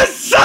Yes!